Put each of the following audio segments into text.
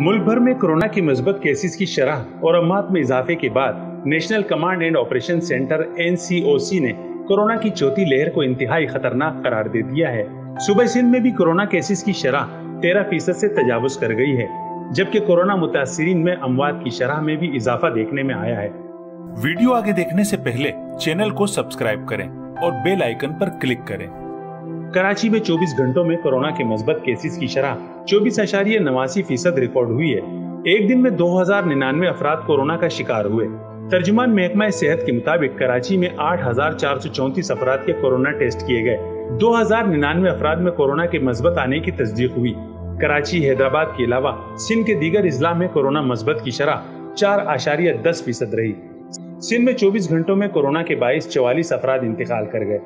मुल्क भर में कोरोना के मज़बूत केसेस की शरह और अमात में इजाफे के बाद national command and operation centre NCOC ने कोरोना की चौथी लहर को इंतहाई खतरनाक करार दे दिया है। सुबह सिंध में भी कोरोना केसेस की शरह तेरह फ़ीसद ऐसी तजावज कर गई है, जबकि कोरोना मुतासरीन में अमवात की शरह में भी इजाफा देखने में आया है। वीडियो आगे देखने से पहले चैनल को सब्सक्राइब करें और बेल आइकन पर क्लिक करें। कराची में 24 घंटों में कोरोना के मजबत केसेस की शरह चौबीस अशारिय नवासी फ़ीसद रिकॉर्ड हुई है। एक दिन में दो हज़ार निन्यानवे अफराद कोरोना का शिकार हुए। तर्जुमान महकमा सेहत के मुताबिक कराची में आठ हज़ार चार सौ चौतीस अफराद के कोरोना टेस्ट किए गए। दो हज़ार निन्यानवे अफराद में कोरोना के मजबत आने की तस्दीक हुई। कराची, हैदराबाद के अलावा सिंध के दीगर इजला में कोरोना मजबत की शरह चार आशारिया दस फ़ीसद रही। सिंध में 24 घंटों में कोरोना के बाईस, चौवालीस अफराद इंतकाल कर गए।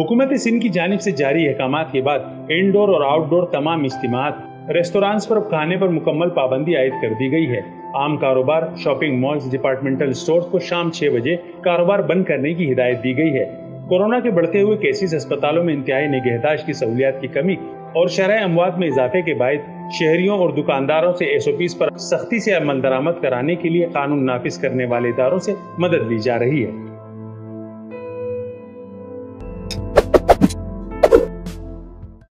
हुकूमत सिंध की जानब से जारी अहकाम के बाद इंडोर और आउटडोर तमाम इज्तम रेस्टोरेंट्स पर खाने पर मुकम्मल पाबंदी आयद कर दी गई है। आम कारोबार शॉपिंग मॉल्स डिपार्टमेंटल स्टोर्स को शाम छह बजे कारोबार बंद करने की हिदायत दी गई है। कोरोना के बढ़ते हुए केसेस अस्पतालों में इंतहाई निगहदाश की सहूलियात की कमी और शरह अमवात में इजाफे के बाद शहरियों और दुकानदारों से एस ओ पीज पर सख्ती से अमल दरामद कराने के लिए कानून नाफिज करने वाले इदारों से मदद ली जा रही है। Thank you.